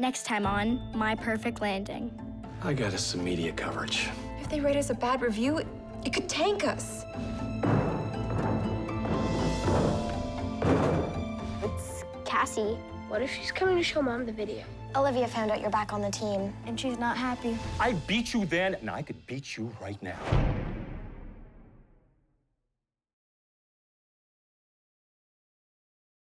Next time on My Perfect Landing. I got us some media coverage. If they write us a bad review, it could tank us. It's Cassie. What if she's coming to show mom the video? Olivia found out you're back on the team. And she's not happy. I beat you then, and I could beat you right now.